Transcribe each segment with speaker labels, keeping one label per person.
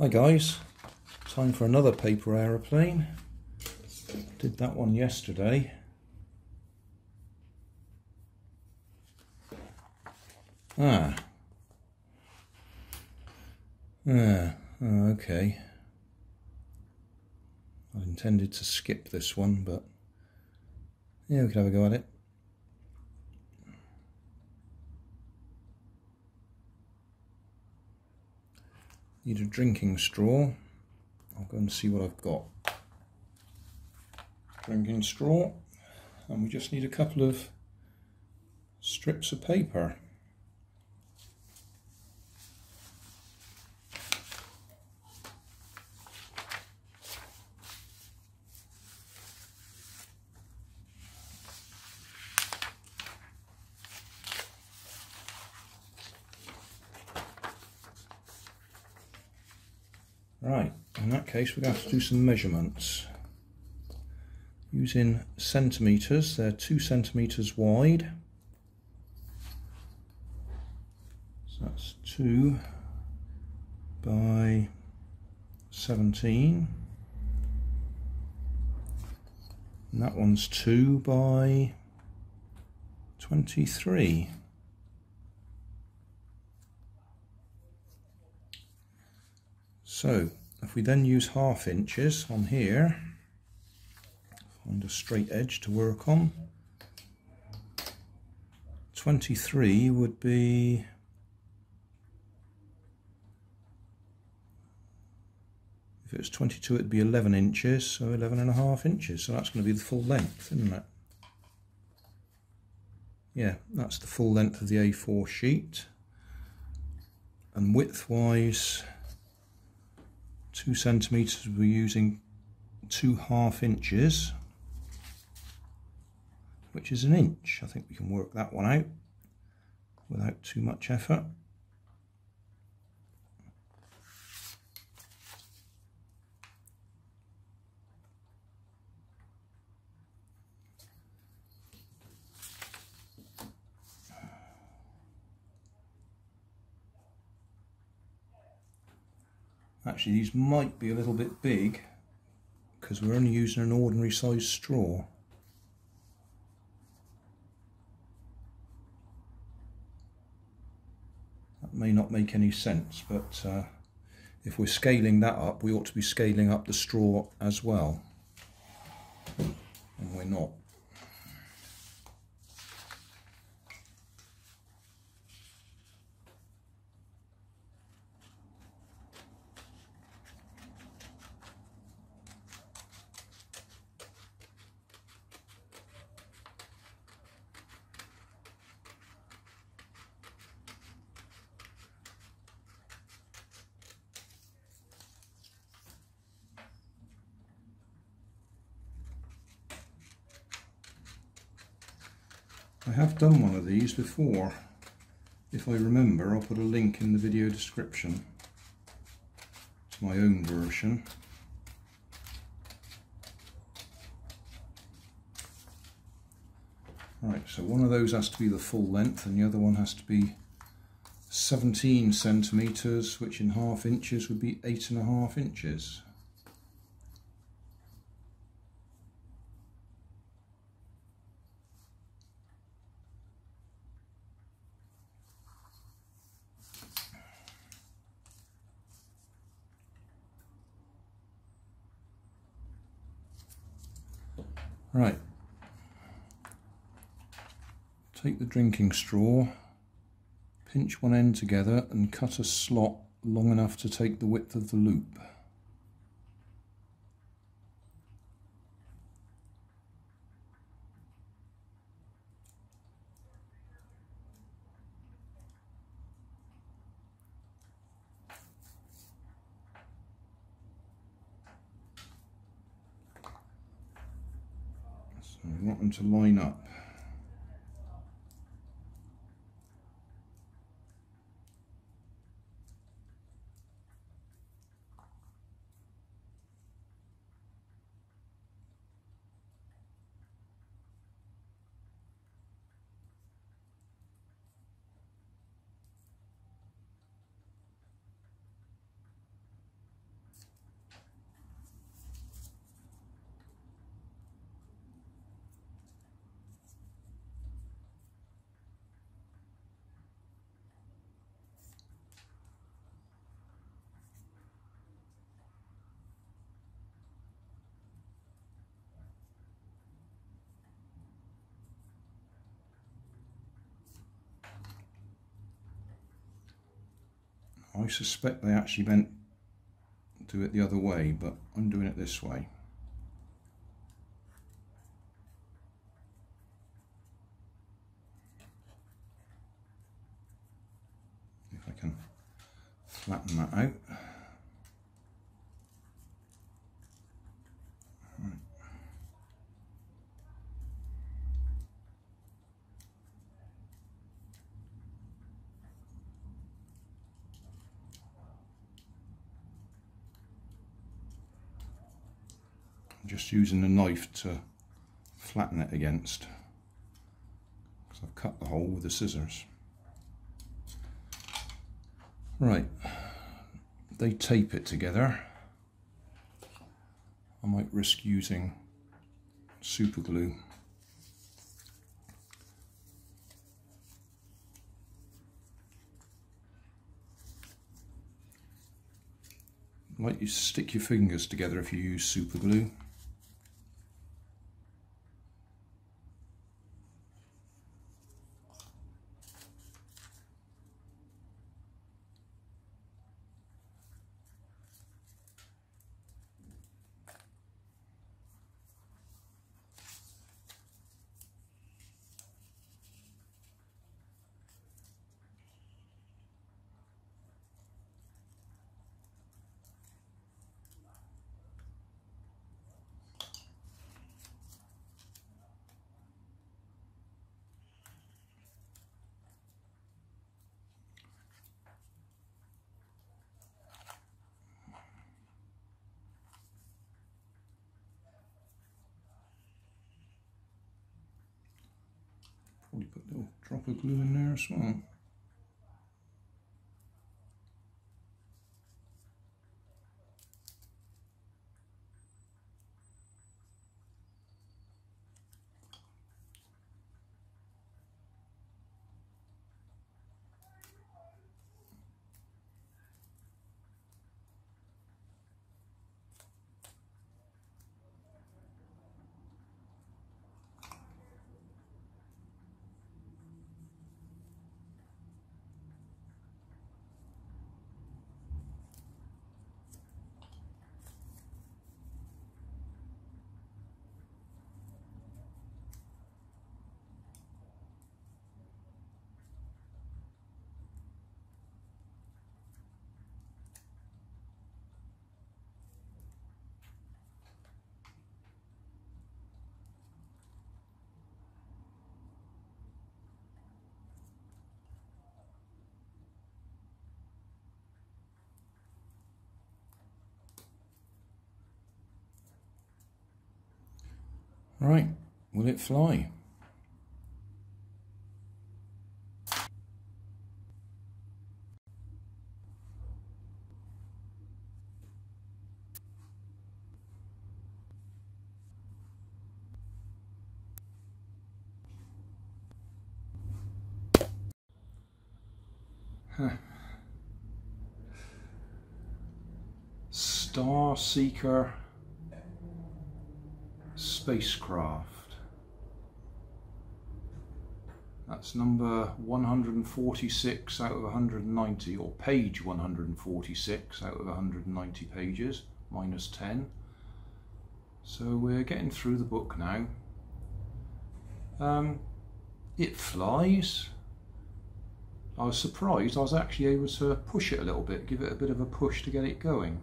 Speaker 1: Hi guys, time for another paper aeroplane. Did that one yesterday. Ah. Ah, oh, okay. I intended to skip this one, but yeah, we could have a go at it. Need a drinking straw. I'll go and see what I've got. Drinking straw. And we just need a couple of strips of paper. Right, in that case we're going to to do some measurements. Using centimetres, they're two centimetres wide. So that's two by 17. And that one's two by 23. So if we then use half inches on here, find a straight edge to work on, 23 would be if it was 22 it'd be 11 inches so 11 and a half inches. So that's going to be the full length isn't it? Yeah that's the full length of the A4 sheet. And width wise two centimeters we're using two half inches which is an inch. I think we can work that one out without too much effort Actually, these might be a little bit big because we're only using an ordinary size straw. That may not make any sense, but uh, if we're scaling that up, we ought to be scaling up the straw as well. And we're not. I have done one of these before. If I remember, I'll put a link in the video description It's my own version. Right, so one of those has to be the full length and the other one has to be 17 centimetres, which in half inches would be eight and a half inches. Right. Take the drinking straw, pinch one end together and cut a slot long enough to take the width of the loop. So we want them to line up. I suspect they actually meant do it the other way, but I'm doing it this way. If I can flatten that out. Just using the knife to flatten it against because I've cut the hole with the scissors. Right, they tape it together. I might risk using super glue. Like you stick your fingers together if you use super glue. Probably put a little drop of glue in there as well. Right, will it fly? Star Seeker spacecraft. That's number 146 out of 190, or page 146 out of 190 pages, minus 10. So we're getting through the book now. Um, it flies. I was surprised I was actually able to push it a little bit, give it a bit of a push to get it going.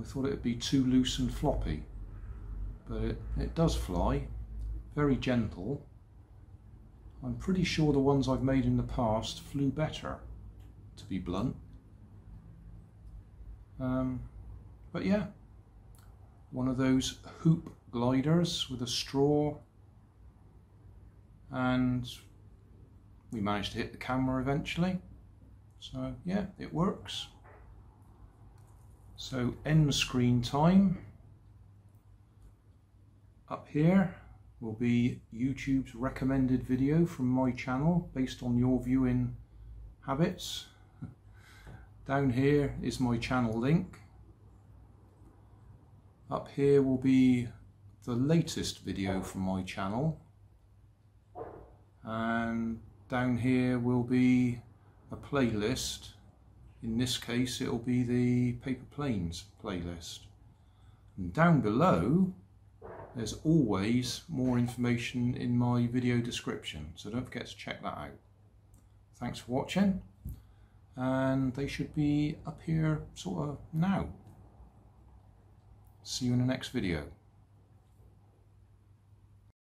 Speaker 1: I thought it would be too loose and floppy but it, it does fly, very gentle. I'm pretty sure the ones I've made in the past flew better, to be blunt. Um, but yeah, one of those hoop gliders with a straw and we managed to hit the camera eventually. So yeah, it works. So end screen time. Up here will be YouTube's recommended video from my channel based on your viewing habits. Down here is my channel link. Up here will be the latest video from my channel. And down here will be a playlist In this case it'll be the Paper Planes playlist. And down below there's always more information in my video description so don't forget to check that out. Thanks for watching and they should be up here sort of now. See you in the next video.